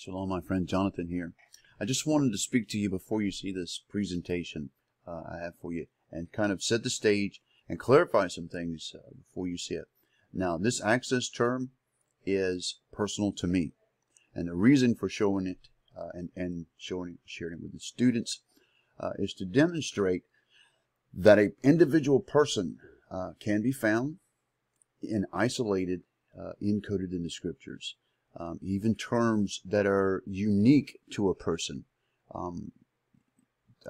Shalom, my friend Jonathan here. I just wanted to speak to you before you see this presentation uh, I have for you and kind of set the stage and clarify some things uh, before you see it. Now, this access term is personal to me. And the reason for showing it uh, and, and showing it, sharing it with the students uh, is to demonstrate that an individual person uh, can be found and isolated, uh, encoded in the scriptures um, even terms that are unique to a person. Um,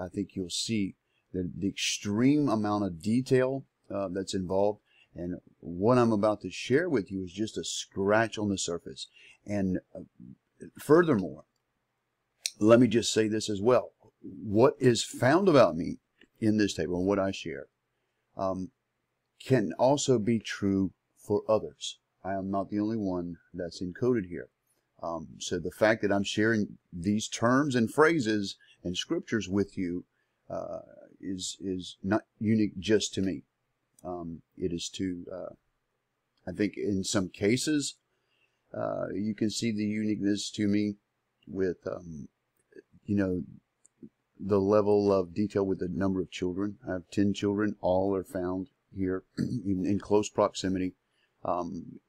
I think you'll see the, the extreme amount of detail uh, that's involved. And what I'm about to share with you is just a scratch on the surface. And uh, furthermore, let me just say this as well. What is found about me in this table and what I share um, can also be true for others. I am not the only one that's encoded here. Um, so the fact that I'm sharing these terms and phrases and scriptures with you uh, is is not unique just to me. Um, it is to, uh, I think, in some cases, uh, you can see the uniqueness to me with, um, you know, the level of detail with the number of children. I have ten children; all are found here in, in close proximity. Um,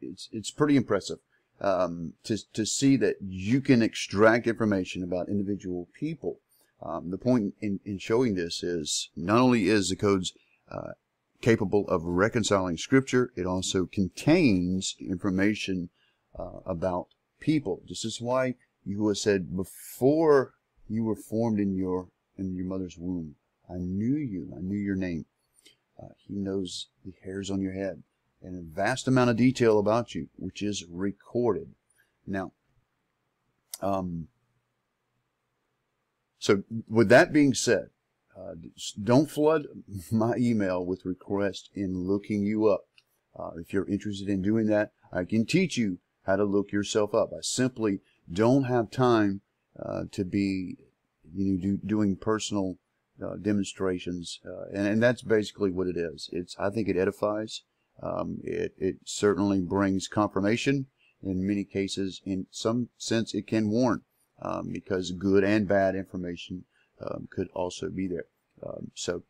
it's it's pretty impressive um, to to see that you can extract information about individual people. Um, the point in, in showing this is not only is the codes uh, capable of reconciling scripture, it also contains information uh, about people. This is why Yahuwah said, before you were formed in your in your mother's womb, I knew you. I knew your name. Uh, he knows the hairs on your head and a vast amount of detail about you, which is recorded. Now, um, so with that being said, uh, don't flood my email with requests in looking you up. Uh, if you're interested in doing that, I can teach you how to look yourself up. I simply don't have time uh, to be, you know, do, doing personal uh, demonstrations, uh, and, and that's basically what it is. It's I think it edifies. Um, it, it certainly brings confirmation. In many cases, in some sense, it can warn um, because good and bad information um, could also be there. Um, so,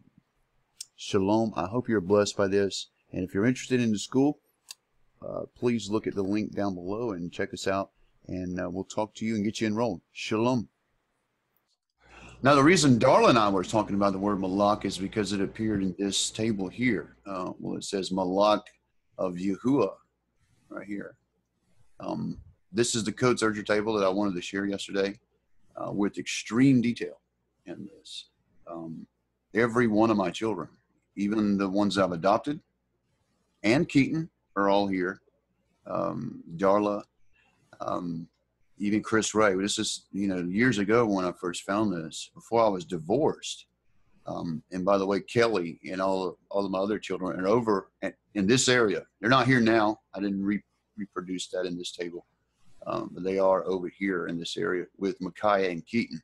shalom. I hope you're blessed by this. And if you're interested in the school, uh, please look at the link down below and check us out. And uh, we'll talk to you and get you enrolled. Shalom. Now, the reason Darla and I were talking about the word Malak is because it appeared in this table here. Uh, well, it says Malak of Yahuwah right here. Um, this is the code searcher table that I wanted to share yesterday uh, with extreme detail in this. Um, every one of my children, even the ones I've adopted, and Keaton are all here. Um, Darla, um, even Chris Ray. This is you know years ago when I first found this. Before I was divorced, um, and by the way, Kelly and all all of my other children are over in this area. They're not here now. I didn't re- reproduce that in this table, um, but they are over here in this area with Micaiah and Keaton.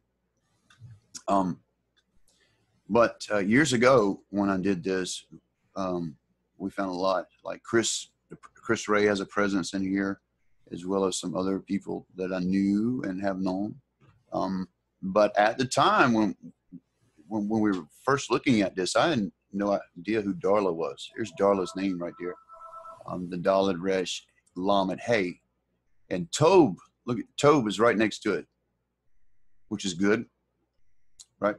Um, but uh, years ago when I did this, um, we found a lot. Like Chris, Chris Ray has a presence in here as well as some other people that I knew and have known. Um, but at the time when, when, when we were first looking at this, I had no idea who Darla was. Here's Darla's name right there. Um, the Dalet Resh Lamed Hay. And Tob, look at Tob is right next to it, which is good, right?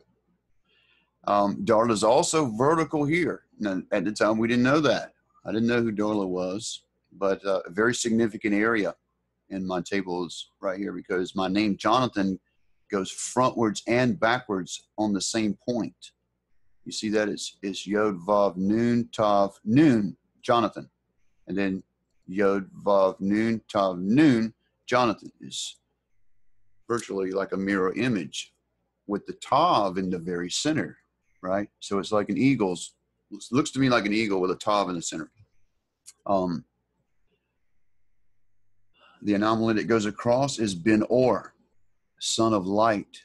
Um, Darla's also vertical here. Now, at the time, we didn't know that. I didn't know who Darla was, but uh, a very significant area in my tables right here because my name Jonathan goes frontwards and backwards on the same point. You see that it's, it's Yod Vav Nun Tav Nun Jonathan, and then Yod Vav Nun Tav Nun Jonathan is virtually like a mirror image with the Tav in the very center, right? So it's like an eagle's looks to me like an eagle with a Tav in the center. Um, the anomaly that goes across is Ben Or, son of light,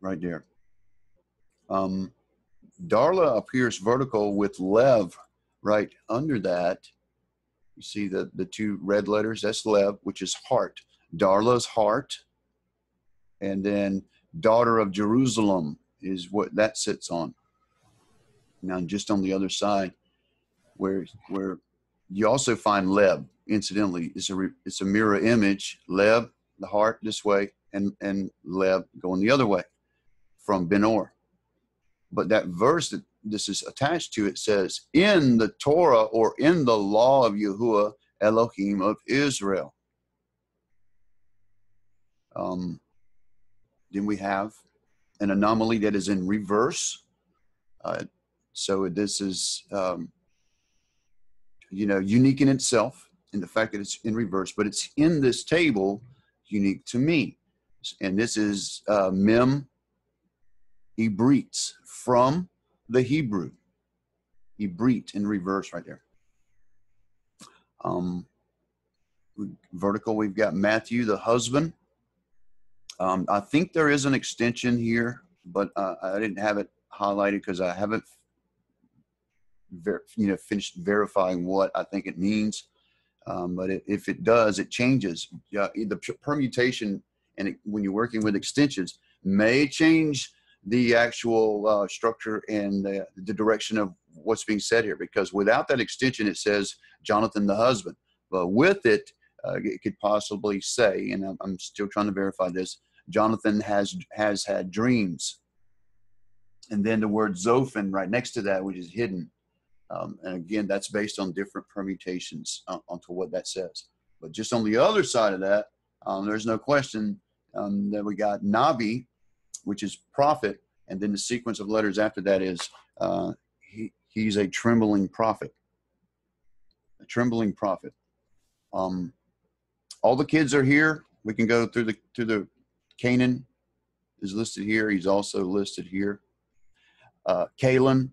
right there. Um, Darla appears vertical with Lev right under that. You see the, the two red letters, that's Lev, which is heart. Darla's heart, and then daughter of Jerusalem is what that sits on. Now, just on the other side, where where you also find Leb. Incidentally, it's a it's a mirror image. Leb, the heart this way, and and Leb going the other way from Benor. But that verse that this is attached to it says, "In the Torah or in the law of Yahuwah Elohim of Israel." Um, then we have an anomaly that is in reverse. Uh, so this is, um, you know, unique in itself in the fact that it's in reverse, but it's in this table unique to me. And this is uh, Mem Ibrit from the Hebrew. Ibrit in reverse right there. Um, vertical, we've got Matthew, the husband. Um, I think there is an extension here, but uh, I didn't have it highlighted because I haven't, you know, finished verifying what I think it means. Um, but it, if it does, it changes. Yeah, the permutation and it, when you're working with extensions may change the actual uh, structure and the, the direction of what's being said here. Because without that extension, it says Jonathan the husband. But with it, uh, it could possibly say, and I'm, I'm still trying to verify this, Jonathan has has had dreams. And then the word Zophim right next to that, which is hidden. Um, and again, that's based on different permutations uh, onto what that says. But just on the other side of that, um, there's no question um, that we got Nabi, which is prophet, and then the sequence of letters after that is uh, he, he's a trembling prophet. A trembling prophet. Um, all the kids are here. We can go through the through the Canaan is listed here. He's also listed here. Uh, Kaylin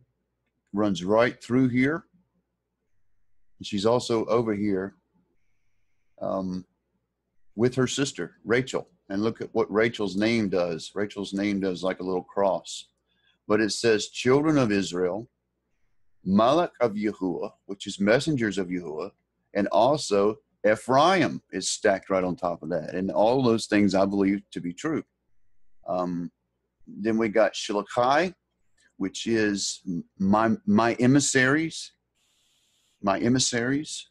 runs right through here. And she's also over here um, with her sister, Rachel. And look at what Rachel's name does. Rachel's name does like a little cross. But it says, Children of Israel, Malak of Yahuwah, which is messengers of Yahuwah, and also Ephraim is stacked right on top of that. And all those things I believe to be true. Um, then we got Shilakai, which is my, my emissaries, my emissaries.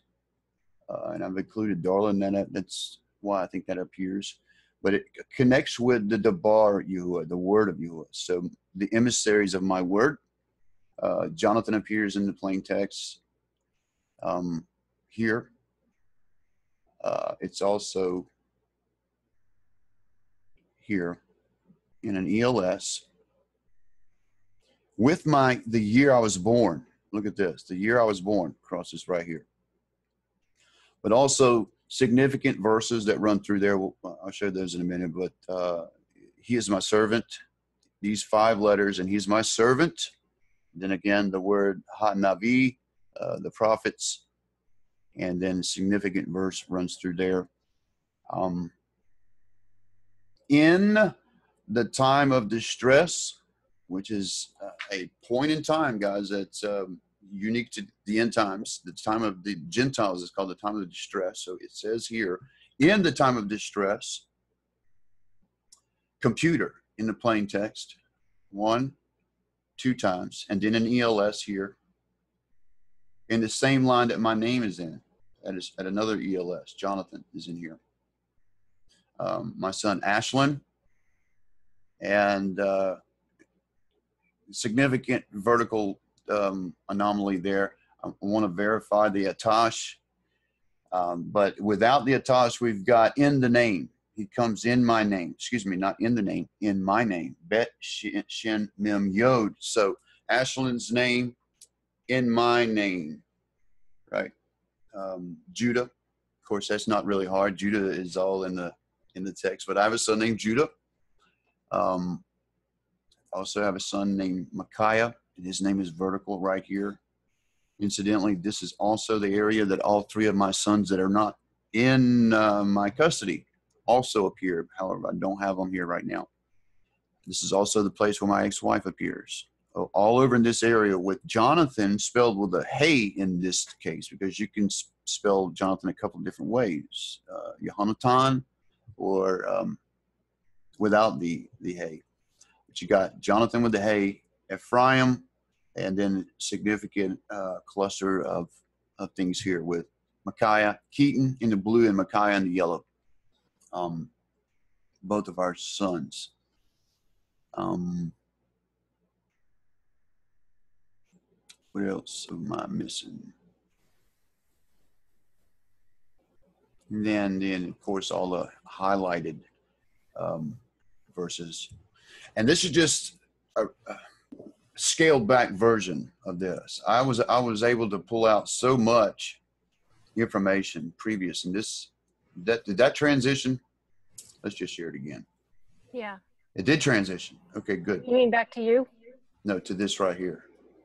Uh, and I've included Darla, and that, that's why I think that appears. But it connects with the Dabar Yahuwah, the word of Yahuwah. So the emissaries of my word. Uh, Jonathan appears in the plain text um, here. Uh, it's also here in an ELS with my the year I was born. Look at this, the year I was born crosses right here. But also significant verses that run through there. I'll show those in a minute. But uh, he is my servant. These five letters, and he's my servant. Then again, the word Ha Navi, uh, the prophets, and then significant verse runs through there. Um, in the time of distress, which is a point in time, guys, that's um, unique to the end times. The time of the Gentiles is called the time of distress. So it says here, in the time of distress, computer in the plain text, one, two times, and then an ELS here, in the same line that my name is in at, his, at another ELS. Jonathan is in here. Um, my son Ashlyn, and uh, significant vertical um, anomaly there. I want to verify the Atbash, um, but without the Atbash, we've got in the name. He comes in my name. Excuse me, not in the name, in my name. Bet Shin Mim Yod. So Ashlyn's name in my name, right? um, Judah. Of course, that's not really hard. Judah is all in the in the text. But I have a son named Judah. Um, also have a son named Micaiah, and his name is vertical right here. Incidentally, this is also the area that all three of my sons that are not in uh, my custody also appear. However, I don't have them here right now. This is also the place where my ex-wife appears all over in this area with Jonathan spelled with a hey in this case because you can spell Jonathan a couple of different ways. Uh, or um, without the the hay. But you got Jonathan with the hay, Ephraim, and then significant uh, cluster of of things here with Micaiah, Keaton in the blue, and Micaiah in the yellow. Um, both of our sons. Um, what else am I missing? And then, then of course, all the highlighted um, verses. And this is just a, a scaled back version of this. I was I was able to pull out so much information previous, and this that did that transition. Let's just share it again. Yeah. It did transition. Okay, good. You mean back to you? No, to this right here.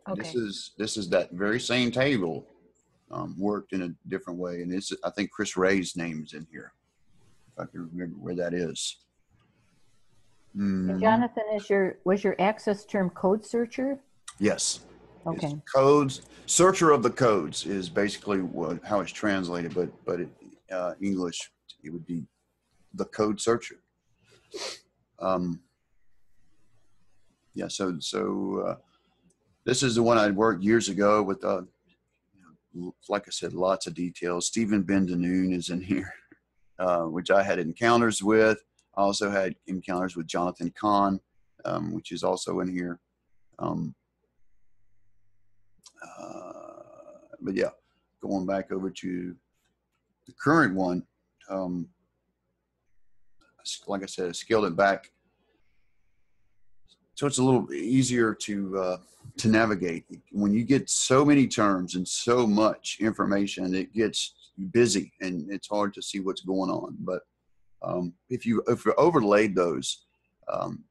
Okay. This is this is that very same table, um, worked in a different way, and it's I think Chris Ray's name is in here, if I can remember where that is. And Mhm. Jonathan, is your, was your access term code searcher? Yes. Okay, It's codes. Searcher of the codes is basically what how it's translated, but but it, uh, English it would be the code searcher. Um, yeah. So so uh, this is the one I worked years ago with. Uh, like I said, lots of details. Stephen Ben Danoon is in here, uh, which I had encounters with. I also had encounters with Jonathan Cahn, um, which is also in here. Um, uh, but yeah, going back over to the current one, um, like I said, I scaled it back so it's a little easier to uh, to navigate. When you get so many terms and so much information, it gets busy and it's hard to see what's going on. But um, if you if you overlaid those, um,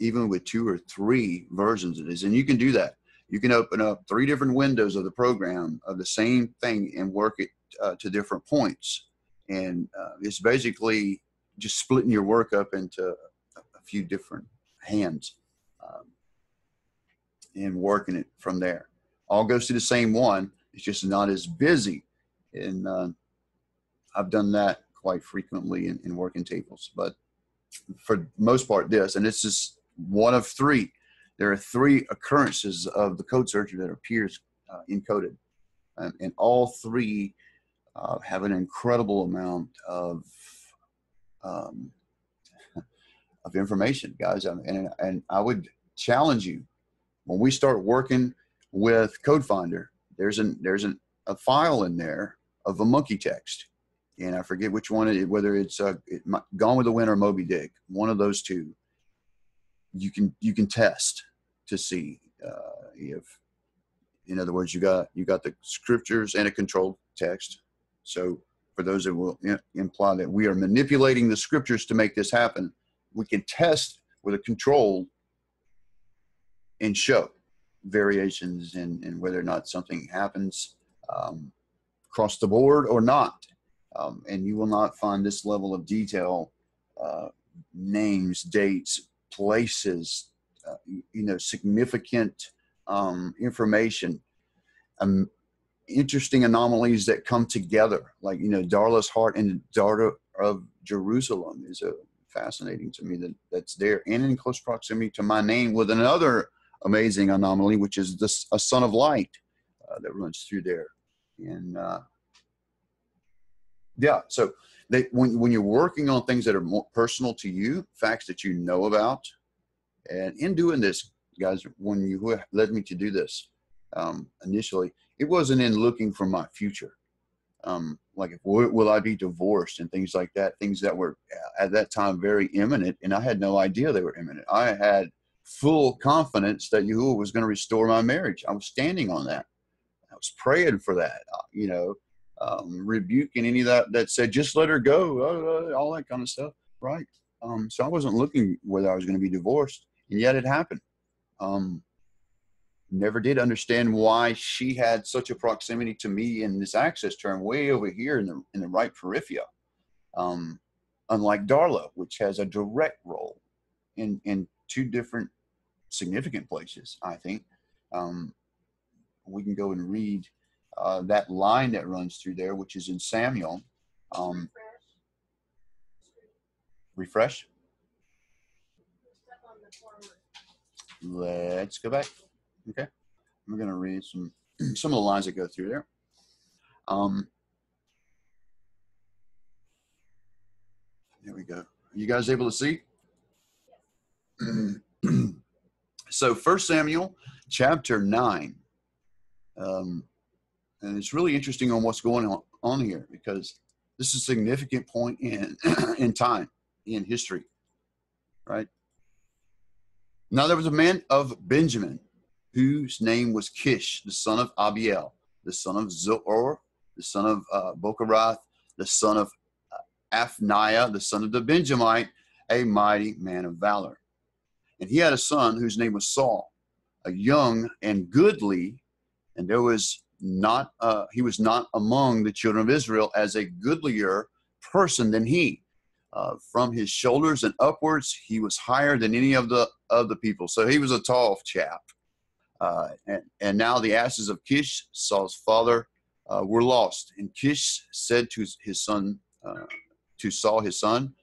even with two or three versions of this, and you can do that you can open up three different windows of the program of the same thing and work it uh, to different points. And uh, it's basically just splitting your work up into a, few different hands um, and working it from there. All goes to the same one. It's just not as busy. And uh, I've done that quite frequently in, in working tables. But for most part, this, and this is one of three there are three occurrences of the code searcher that appears uh, encoded. And, and all three uh, have an incredible amount of um, of information, guys. And, and I would challenge you when we start working with CodeFinder. There's an there's an, a file in there of a monkey text, and I forget which one it whether it's uh, it, Gone with the Wind or Moby Dick, one of those two. You can you can test to see uh, if, in other words, you got you got the scriptures and a controlled text. So for those that will imply that we are manipulating the scriptures to make this happen, we can test with a control and show variations in, in whether or not something happens um, across the board or not. Um, and you will not find this level of detail, uh, names, dates, places, uh, you know, significant um, information, um, interesting anomalies that come together, like you know, Darla's heart and daughter of Jerusalem is a fascinating to me that that's there, and in close proximity to my name with another amazing anomaly, which is this a son of light uh, that runs through there, and uh, yeah, so. They, when, when you're working on things that are more personal to you, facts that you know about, and in doing this, guys, when you led me to do this um, initially, it wasn't in looking for my future. Um, like, if, will I be divorced and things like that, things that were at that time very imminent, and I had no idea they were imminent. I had full confidence that Yahuwah was going to restore my marriage. I was standing on that. I was praying for that, uh, you know, um, rebuking any of that that said, just let her go, uh, all that kind of stuff. Right. Um, so I wasn't looking whether I was going to be divorced and yet it happened. Um, never did understand why she had such a proximity to me in this access term way over here in the in the right periphery. Um, unlike Darla, which has a direct role in in two different significant places. I think um, we can go and read uh, that line that runs through there, which is in Samuel. Um, refresh. Let's go back. Okay. I'm going to read some some of the lines that go through there. Um, there we go. Are you guys able to see? so, First Samuel chapter 9. Um, and it's really interesting on what's going on, here because this is a significant point in, in time, in history, right? Now there was a man of Benjamin whose name was Kish, the son of Abiel, the son of Zor, the son of uh, the son of uh, Aphniah, the son of the Benjamite, a mighty man of valor. And he had a son whose name was Saul, a young and goodly, and there was not uh, he was not among the children of Israel as a goodlier person than he. Uh, from his shoulders and upwards, he was higher than any of the of the people. So he was a tall chap. Uh, and, and now the asses of Kish, Saul's father, uh, were lost. And Kish said to his son, uh, to Saul his son,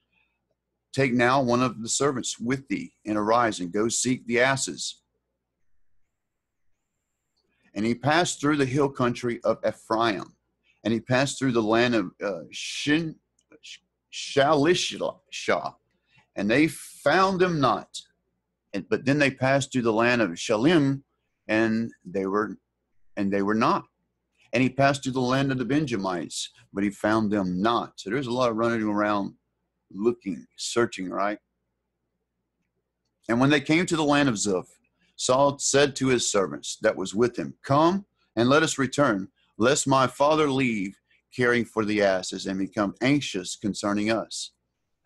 Take now one of the servants with thee, and arise and go seek the asses. And he passed through the hill country of Ephraim, and he passed through the land of uh, Shin, Shalisha, and they found them not. And, but then they passed through the land of Shalim, and they were, and they were not. And he passed through the land of the Benjamites, but he found them not. So there's a lot of running around, looking, searching, right? And when they came to the land of Zuph, Saul said to his servants that was with him, Come and let us return, lest my father leave caring for the asses and become anxious concerning us.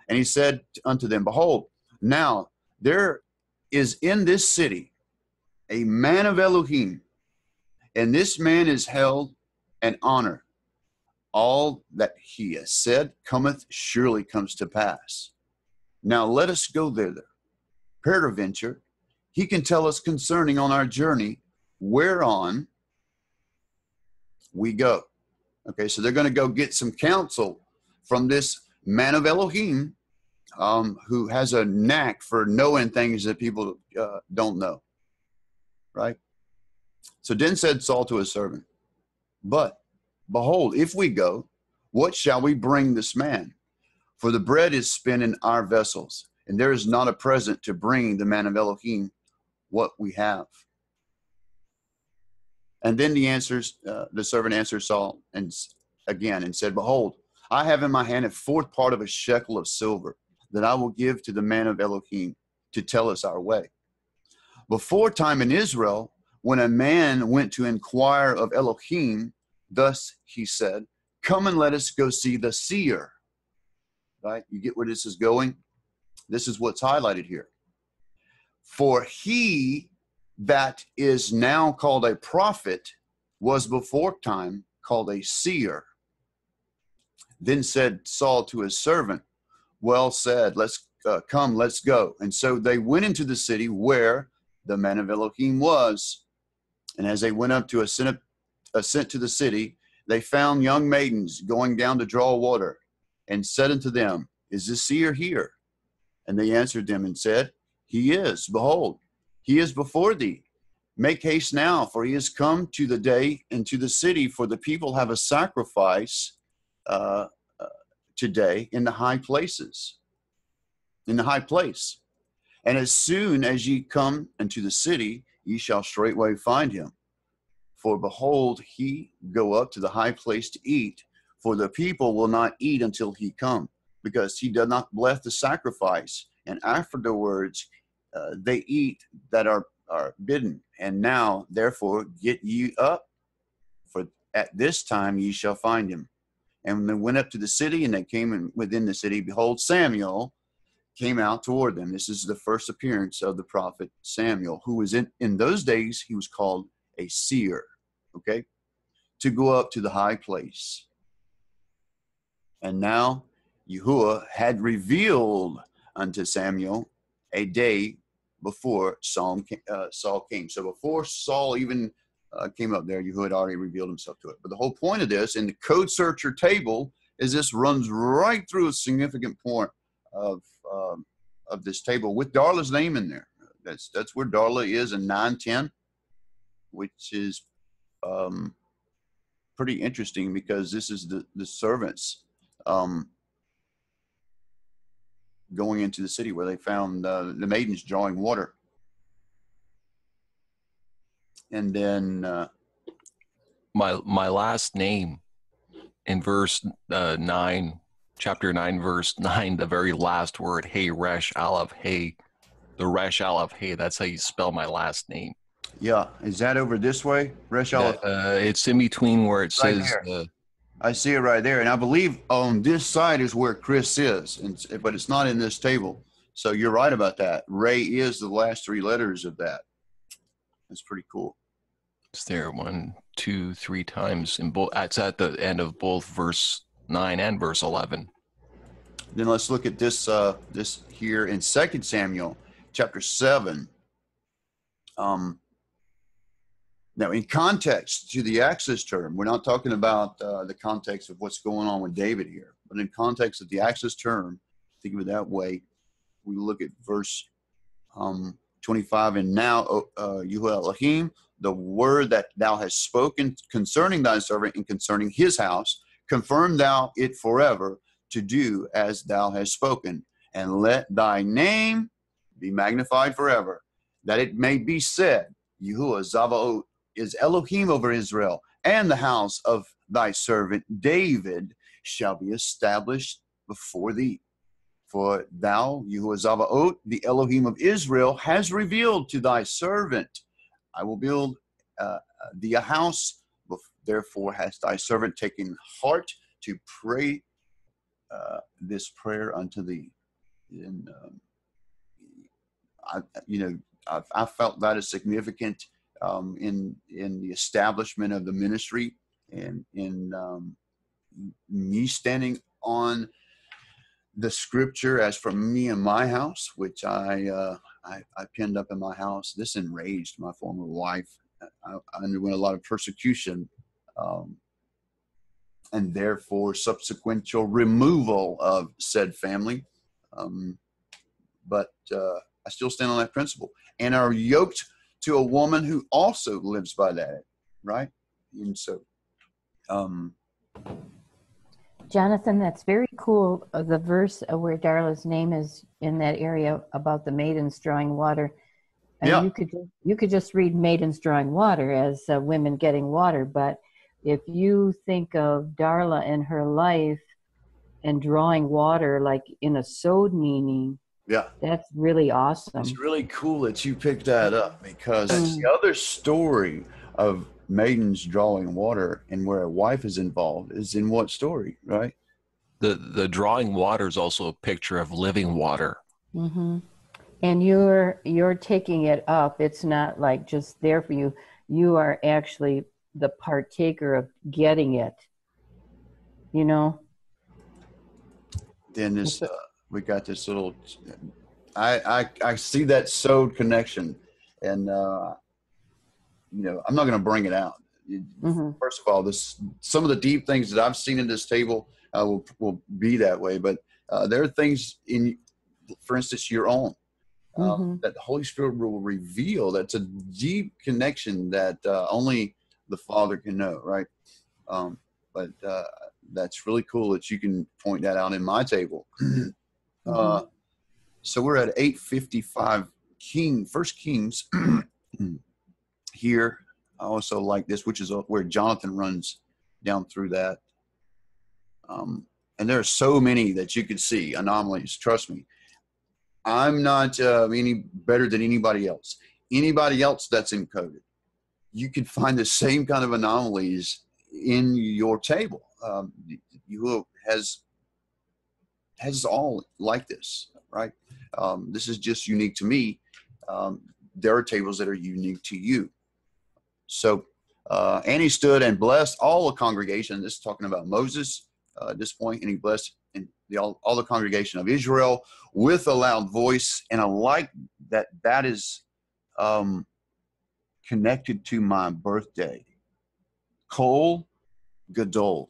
And he said unto them, Behold, now there is in this city a man of Elohim, and this man is held and honor. All that he has said cometh surely comes to pass. Now let us go thither. Peradventure, he can tell us concerning on our journey whereon we go. Okay, so they're going to go get some counsel from this man of Elohim um, who has a knack for knowing things that people uh, don't know. Right? So then said Saul to his servant, But behold, if we go, what shall we bring this man? For the bread is spent in our vessels, and there is not a present to bring the man of Elohim what we have. And then the answers, uh, the servant answered Saul and again and said, Behold, I have in my hand a fourth part of a shekel of silver that I will give to the man of Elohim to tell us our way. Before time in Israel, when a man went to inquire of Elohim, thus he said, Come and let us go see the seer. Right? You get where this is going? This is what's highlighted here. For he that is now called a prophet was before time called a seer. Then said Saul to his servant, Well said, let's uh, come, let's go. And so they went into the city where the man of Elohim was. And as they went up to ascent, ascent to the city, they found young maidens going down to draw water and said unto them, Is this seer here? And they answered them and said, He is. Behold, he is before thee. Make haste now, for he has come to the day and to the city, for the people have a sacrifice uh, uh, today in the high places, in the high place. And as soon as ye come into the city, ye shall straightway find him. For behold, he go up to the high place to eat, for the people will not eat until he come, because he does not bless the sacrifice. And afterwards uh, they eat that are, are bidden. And now, therefore, get ye up, for at this time ye shall find him. And they went up to the city and they came in within the city, behold, Samuel came out toward them. This is the first appearance of the prophet Samuel, who was in, in those days, he was called a seer, okay, to go up to the high place. And now Yahuwah had revealed unto Samuel a day before Saul, uh, Saul came. So before Saul even uh, came up there, Yahuwah had already revealed himself to it. But the whole point of this in the code searcher table is this runs right through a significant point of um, of this table with Darla's name in there. That's that's where Darla is in nine ten, which is um, pretty interesting because this is the the servants um, going into the city where they found uh, the maidens drawing water, and then uh, my my last name in verse uh, nine, chapter nine, verse nine, the very last word, hey resh aleph hey, the resh aleph hey. That's how you spell my last name. yeah, is that over this way, Resh Aleph? Uh, it's in between where it Right says I see it right there, and I believe on this side is where Chris is, and but it's not in this table. So you're right about that. Ray is the last three letters of that. That's pretty cool. it's there one, two, three times in both. It's at the end of both verse nine and verse eleven. Then let's look at this uh, this here in Second Samuel chapter seven. Um, now, in context to the access term, we're not talking about uh, the context of what's going on with David here, but in context of the access term, think of it that way. We look at verse um, 25, and now, uh, Elohim, the word that thou hast spoken concerning thy servant and concerning his house, confirm thou it forever to do as thou hast spoken, and let thy name be magnified forever, that it may be said, Yahuwah Zavaot is Elohim over Israel, and the house of thy servant David shall be established before thee. For thou, Yahuwah the Elohim of Israel, has revealed to thy servant, I will build uh, thee a house. Therefore has thy servant taken heart to pray uh, this prayer unto thee. And um, I, you know, I, I felt that is significant um, in in the establishment of the ministry and in um, me standing on the scripture as for me and my house, which I, uh, I I pinned up in my house. This enraged my former wife. I, I underwent a lot of persecution. Um, and therefore subsequential removal of said family. Um, but uh, I still stand on that principle and are yoked to a woman who also lives by that, right? And so, um, Jonathan, that's very cool. uh, The verse uh, where Darla's name is in that area about the maidens drawing water. And Yeah. you could you could just read maidens drawing water as uh, women getting water, but if you think of Darla and her life and drawing water like in a sewed meaning, yeah, that's really awesome. it's really cool that you picked that up because the other story of maidens drawing water and where a wife is involved is in what story, right? The the drawing water is also a picture of living water. hmm And you're you're taking it up. It's not like just there for you. You are actually the partaker of getting it. You know. then this uh, we got this little I, I i see that sewed connection and uh you know i'm not going to bring it out Mhm. first of all this some of the deep things that i've seen in this table uh, will will be that way but uh, there are things in for instance your own um, Mhm. that the holy spirit will reveal that's a deep connection that uh, only the father can know right um, but uh, that's really cool that you can point that out in my table uh, so we're at 855 king first kings here. I also like this which is where jonathan runs down through that. Um, and there are so many that you could see anomalies trust me. I'm not uh, any better than anybody else. Anybody else that's encoded you could find the same kind of anomalies in your table. Um, you has has all like this right? Um, this is just unique to me. Um, there are tables that are unique to you. So uh, and he stood and blessed all the congregation. This is talking about moses uh, at this point and he blessed the, all, all the congregation of israel with a loud voice and i like that that is um, connected to my birthday. Kol gadol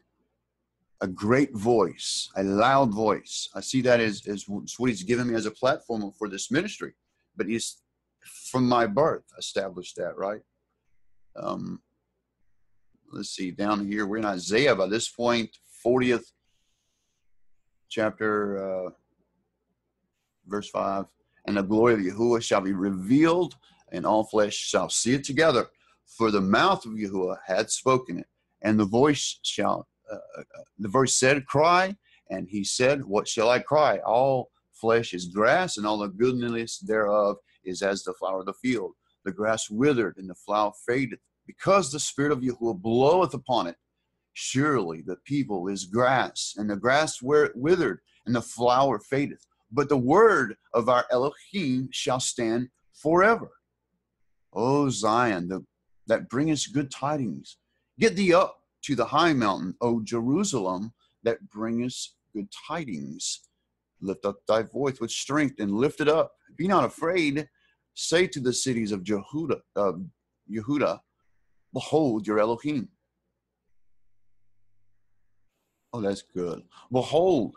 a great voice, a loud voice. I see that as, as what he's given me as a platform for this ministry. But he's from my birth established that, right? Um, let's see, down here, we're in Isaiah by this point, 40th chapter, uh, verse 5. And the glory of Yahuwah shall be revealed, and all flesh shall see it together. For the mouth of Yahuwah had spoken it, and the voice shall, uh, the verse said, Cry, and he said, What shall I cry? All flesh is grass, and all the goodness thereof is as the flower of the field. The grass withered, and the flower fadeth, because the Spirit of Yahuwah bloweth upon it. Surely the people is grass, and the grass withered, and the flower fadeth. But the word of our Elohim shall stand forever. O Zion, the, that bringest good tidings. Get thee up to the high mountain, O Jerusalem, that bringest good tidings. Lift up thy voice with strength and lift it up. Be not afraid. Say to the cities of Jehudah, uh, Yehuda, Behold your Elohim. Oh, that's good. Behold,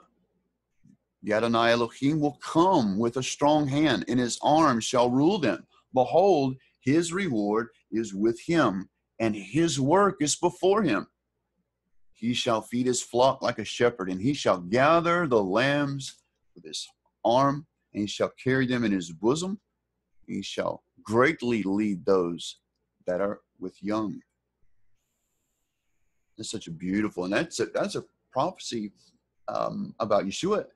Yadonai Elohim will come with a strong hand, and his arm shall rule them. Behold, his reward is with him, and his work is before him. He shall feed his flock like a shepherd, and he shall gather the lambs with his arm, and he shall carry them in his bosom. He shall greatly lead those that are with young. That's such a beautiful, and that's a, that's a prophecy um, about Yeshua,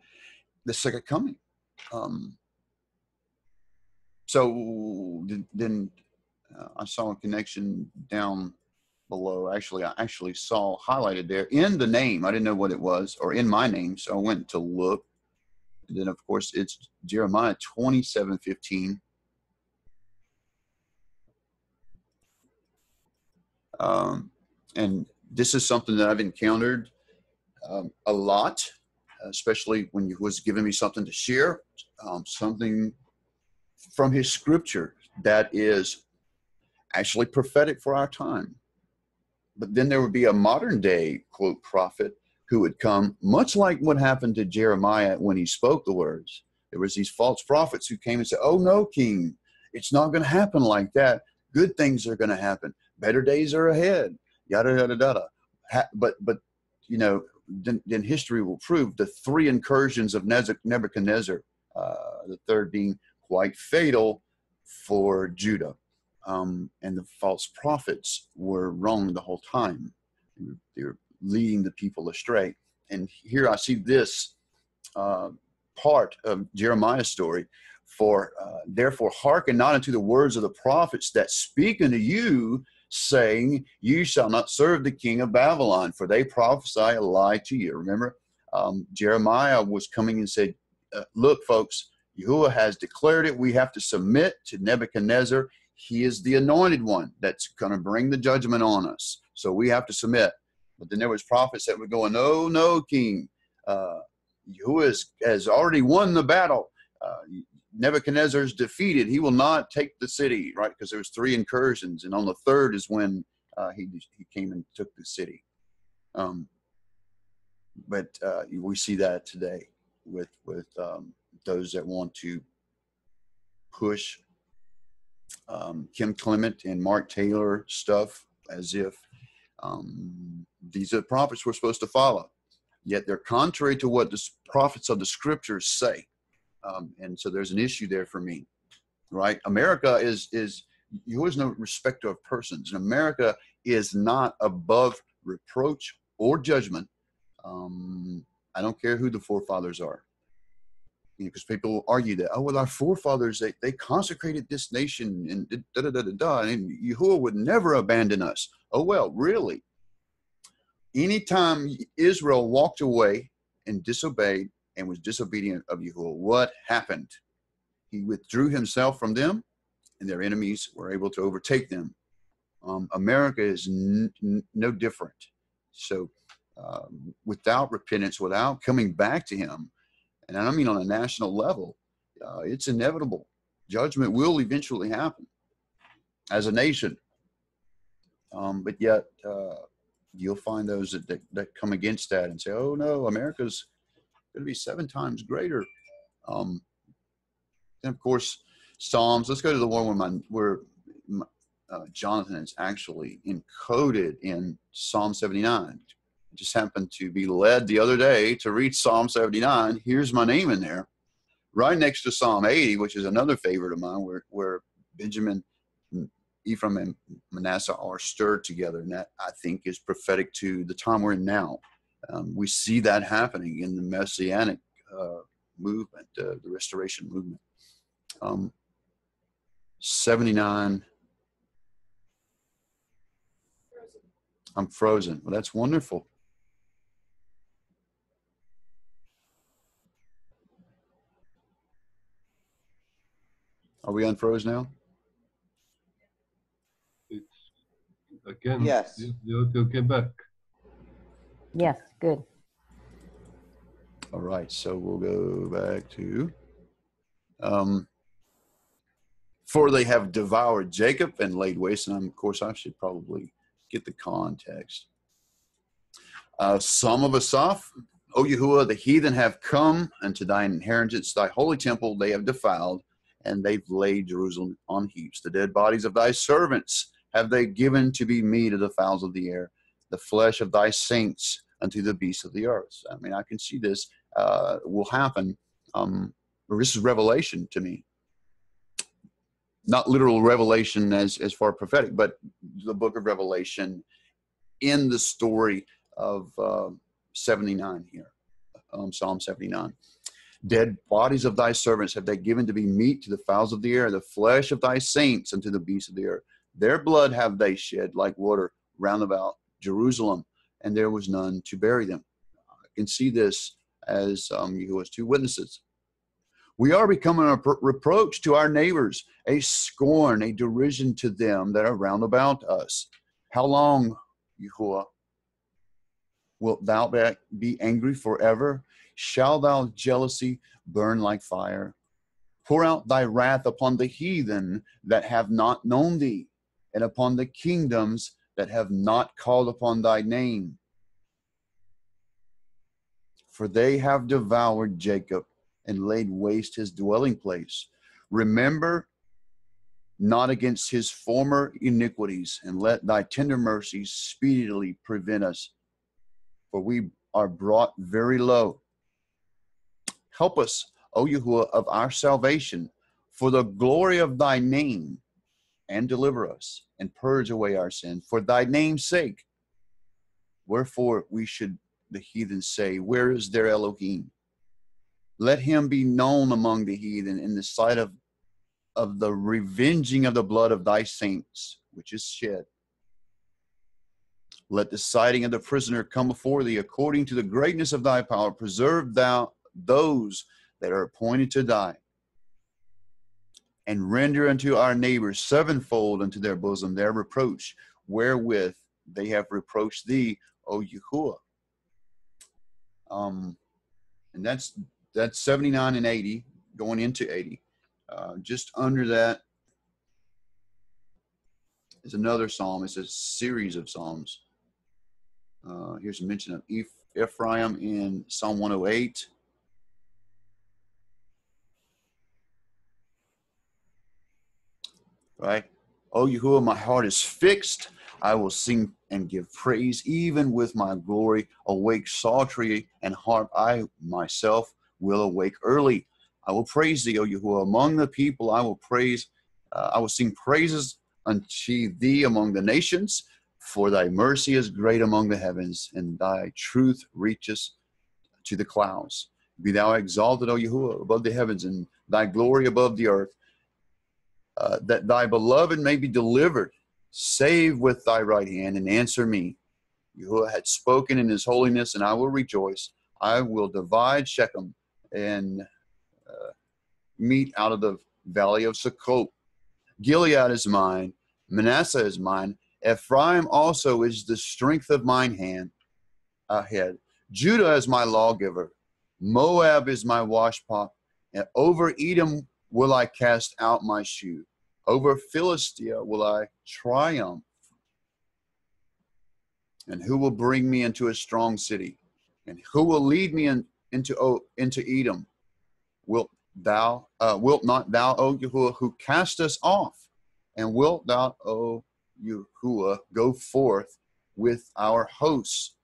the second coming. Um, so then uh, I saw a connection down below. Actually, I actually saw highlighted there in the name. I didn't know what it was, or in my name, so I went to look. And then, of course, it's Jeremiah twenty-seven fifteen. Um, and this is something that I've encountered um, a lot, especially when he was giving me something to share, um, something from his scripture that is actually prophetic for our time. But then there would be a modern day, quote, prophet who would come, much like what happened to Jeremiah when he spoke the words. There was these false prophets who came and said, oh, no, king, it's not going to happen like that. Good things are going to happen better days are ahead, yada yada yada. Ha, but but you know, then, then, history will prove the three incursions of Nebuchadnezzar, uh, the third being quite fatal for Judah, um, and the false prophets were wrong the whole time. They were leading the people astray. And here I see this uh, part of Jeremiah's story. For uh, therefore, hearken not unto the words of the prophets that speak unto you saying, You shall not serve the king of Babylon, for they prophesy a lie to you. Remember, um, Jeremiah was coming and said, uh, Look, folks, Yahuwah has declared it. We have to submit to Nebuchadnezzar. He is the anointed one that's going to bring the judgment on us. So we have to submit. But then there was prophets that were going, No, no, king. Uh, Yahuwah has, has already won the battle. Uh, Nebuchadnezzar is defeated, he will not take the city, right? Because there was three incursions, and on the third is when uh, he he came and took the city. Um, but uh, we see that today with with um, those that want to push um, Kim Clement and Mark Taylor stuff as if um, these are the prophets we're supposed to follow. Yet they're contrary to what the prophets of the scriptures say. Um, and so there's an issue there for me, right? America is is you always know respect of persons, and America is not above reproach or judgment. Um, I don't care who the forefathers are, because you know, people argue that oh well our forefathers they, they consecrated this nation and da da da da da, and Yahuwah would never abandon us. Oh well, really? Anytime Israel walked away and disobeyed, and was disobedient of Yahuwah, what happened? He withdrew himself from them, and their enemies were able to overtake them. Um, America is no different. So, uh, without repentance, without coming back to Him, and I mean on a national level, uh, it's inevitable. Judgment will eventually happen as a nation. Um, but yet, uh, you'll find those that, that, that come against that and say, oh no, America's going to be seven times greater. Um, and of course, Psalms. Let's go to the one where, my, where uh, Jonathan is actually encoded in Psalm 79. Just happened to be led the other day to read Psalm 79. Here's my name in there, right next to Psalm 80, which is another favorite of mine, where, where Benjamin, Ephraim, and Manasseh are stirred together. And that, I think, is prophetic to the time we're in now. Um, we see that happening in the Messianic uh, movement, uh, the Restoration movement. Um, 79 I'm frozen. Well, that's wonderful. Are we unfroze now? It's again. Yes. The, the audio came back. Yes, good. All right, so we'll go back to. Um, for they have devoured Jacob and laid waste, and I'm, of course I should probably get the context. Uh, Psalm of Asaph, O Yahuwah, the heathen have come unto thine inheritance, thy holy temple they have defiled, and they've laid Jerusalem on heaps. The dead bodies of thy servants have they given to be meat of the fowls of the air, the flesh of thy saints unto the beasts of the earth. I mean, I can see this uh, will happen. Um, this is revelation to me not literal revelation as as far as prophetic, but the book of Revelation in the story of uh, 79 here, um, Psalm 79. Dead bodies of thy servants have they given to be meat to the fowls of the air, the flesh of thy saints unto the beasts of the earth. Their blood have they shed like water round about Jerusalem, and there was none to bury them. I can see this as um, Yahuwah's two witnesses we are becoming a reproach to our neighbors, a scorn, a derision to them that are round about us. How long, Yahuwah, wilt thou be angry forever? Shall thou jealousy burn like fire? Pour out thy wrath upon the heathen that have not known thee, and upon the kingdoms that have not called upon thy name. For they have devoured Jacob and laid waste his dwelling place. Remember not against his former iniquities, and let thy tender mercies speedily prevent us, for we are brought very low. Help us, O Yahuwah, of our salvation, for the glory of thy name, and deliver us, and purge away our sin, for thy name's sake. Wherefore we should the heathen say, Where is their Elohim? Let him be known among the heathen in the sight of, of the revenging of the blood of thy saints, which is shed. Let the sighting of the prisoner come before thee according to the greatness of thy power. Preserve thou those that are appointed to die. And render unto our neighbors sevenfold unto their bosom their reproach, wherewith they have reproached thee, O Yahuwah. Um, and that's that's 79 and 80 going into 80. Uh, just under that is another psalm. It's a series of psalms. Uh, here's a mention of Ephraim in Psalm 108. Right? Oh, Yahuwah, my heart is fixed. I will sing and give praise, even with my glory. Awake psaltery and harp, I myself will awake early. I will praise thee, O Yahuwah. Among the people, I will praise, uh, I will sing praises unto thee among the nations, for thy mercy is great among the heavens, and thy truth reaches to the clouds. Be thou exalted, O Yahuwah, above the heavens, and thy glory above the earth, uh, that thy beloved may be delivered. Save with thy right hand and answer me. Yahuwah had spoken in his holiness, and I will rejoice. I will divide Shechem and uh, mete out of the valley of Sukkot. Gilead is mine, Manasseh is mine, Ephraim also is the strength of mine hand ahead. Judah is my lawgiver, Moab is my washpot, and over Edom will I cast out my shoe. Over Philistia will I triumph. And who will bring me into a strong city? And who will lead me in, into o, into Edom? Wilt thou uh, wilt not thou, O Yahuwah, who cast us off? And wilt thou, O Yahuwah, go forth with our hosts?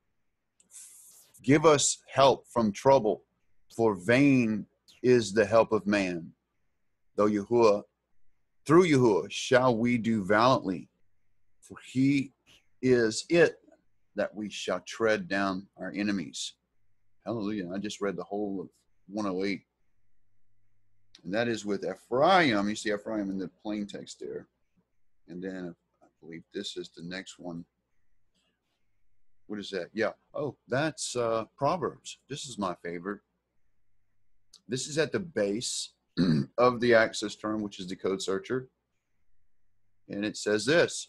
Give us help from trouble, for vain is the help of man. Though Yahuwah, through Yahuwah, shall we do valiantly, for he is it that we shall tread down our enemies. Hallelujah. I just read the whole of 108. And that is with Ephraim. You see Ephraim in the plain text there. And then I believe this is the next one. What is that? Yeah. Oh, that's uh, Proverbs. This is my favorite. This is at the base of the access term, which is the code searcher. And it says this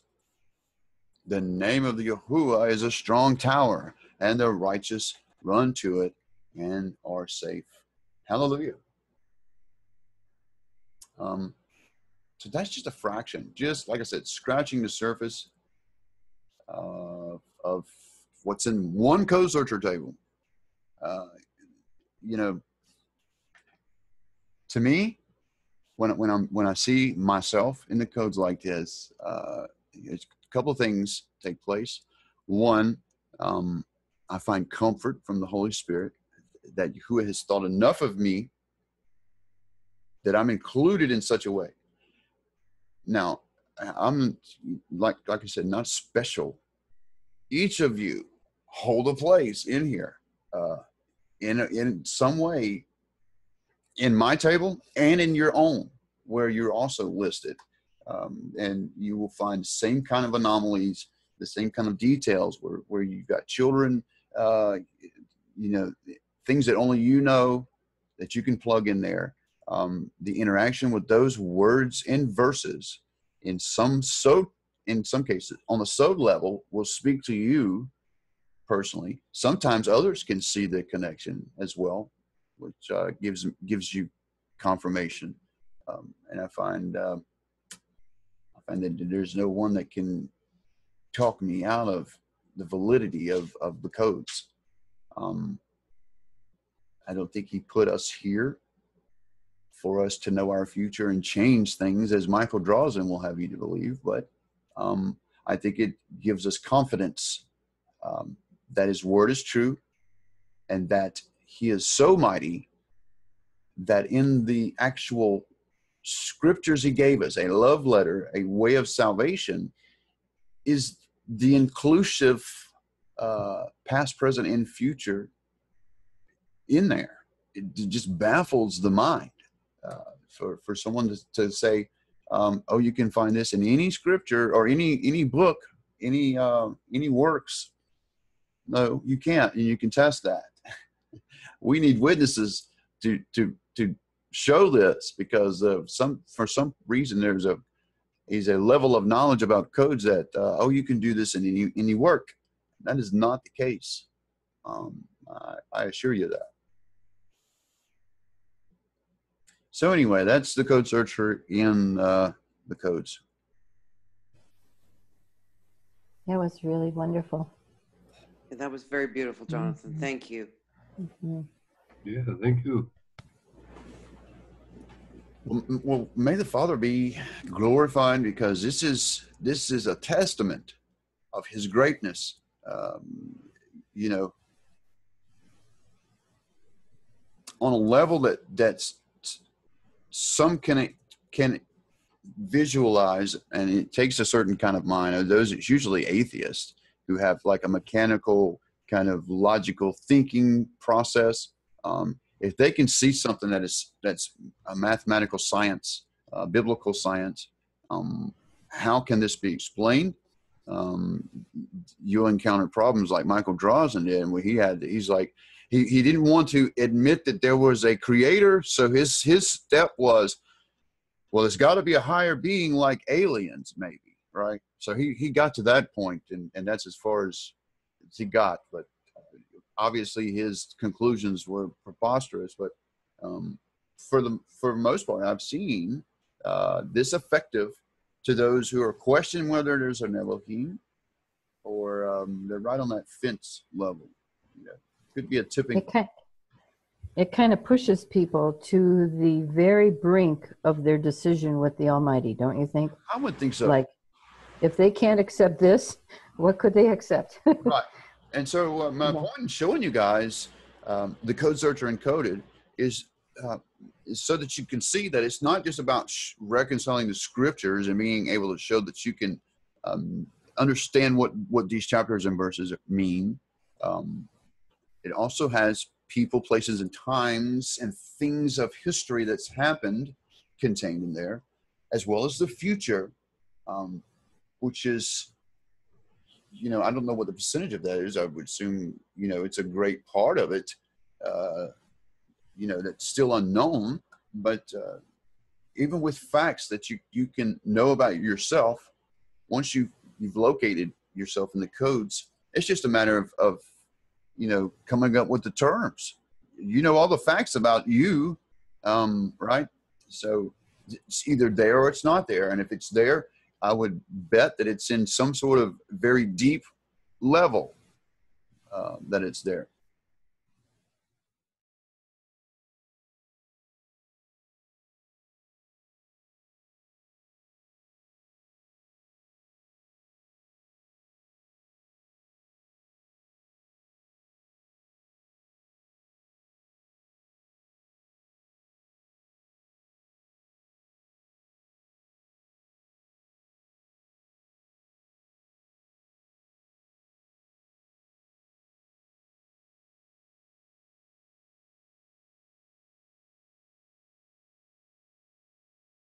The name of the Yahuwah is a strong tower, and the righteous run to it and are safe. Hallelujah. Um, so that's just a fraction, just like I said, scratching the surface uh, of what's in one code searcher table. Uh, you know, to me, when when I'm when I see myself in the codes like this, uh, a couple things take place. One, um, I find comfort from the Holy Spirit that who has thought enough of me that I'm included in such a way. Now, I'm like like I said, not special. Each of you hold a place in here, uh, in in some way, in my table and in your own, where you're also listed, um, and you will find the same kind of anomalies, the same kind of details, where where you've got children, uh, you know, things that only you know that you can plug in there. Um, the interaction with those words and verses in some so in some cases on the so level will speak to you personally. Sometimes others can see the connection as well which uh, gives gives you confirmation um, and i find uh, i find that there's no one that can talk me out of the validity of of the codes um, i don't think he put us here for us to know our future and change things, as Michael Drosnin will have you to believe. But um, I think it gives us confidence um, that His word is true and that He is so mighty that in the actual scriptures He gave us, a love letter, a way of salvation, is the inclusive uh, past, present, and future in there. It just baffles the mind uh, for for someone to, to say, um, "Oh, you can find this in any scripture or any any book, any uh, any works." No, you can't, and you can test that. We need witnesses to to to show this because of some for some reason there's a is a level of knowledge about codes that uh, oh you can do this in any any work. That is not the case. Um, I, I assure you that. So anyway, that's the code searcher in uh, the codes. That was really wonderful. That was very beautiful, Jonathan. Mhm. Thank you. Mhm. Yeah, thank you. Well, well, may the Father be glorified because this is this is a testament of His greatness. Um, you know, on a level that that's some can can visualize, and it takes a certain kind of mind. Those it's usually atheists who have like a mechanical kind of logical thinking process. Um, if they can see something that is that's a mathematical science, biblical science, um, how can this be explained? Um, you encounter problems like Michael Drosnin did, where he had he's like he, he didn't want to admit that there was a creator, so his his step was, well, there's got to be a higher being like aliens, maybe, right? So he he got to that point, and and that's as far as, he got, but obviously his conclusions were preposterous. But um, for the for most part, I've seen uh, this effective to those who are questioning whether there's an Elohim, or um, they're right on that fence level. You know, could be a tipping. It kind, it kind of pushes people to the very brink of their decision with the Almighty, don't you think? I would think so. Like, if they can't accept this, what could they accept? right. And so uh, my Yeah. point in showing you guys um, the code searcher encoded is, uh, is so that you can see that it's not just about sh- reconciling the scriptures and being able to show that you can um, understand what what these chapters and verses mean. Um, it also has people, places, and times and things of history that's happened contained in there, as well as the future, um, which is you know, I don't know what the percentage of that is. I would assume, you know, it's a great part of it, uh, you know, that's still unknown. But uh, even with facts that you, you can know about yourself, once you, you've located yourself in the codes, it's just a matter of, of, you know, coming up with the terms. You know all the facts about you, um, right? So it's either there or it's not there. And if it's there, I would bet that it's in some sort of very deep level uh, that it's there.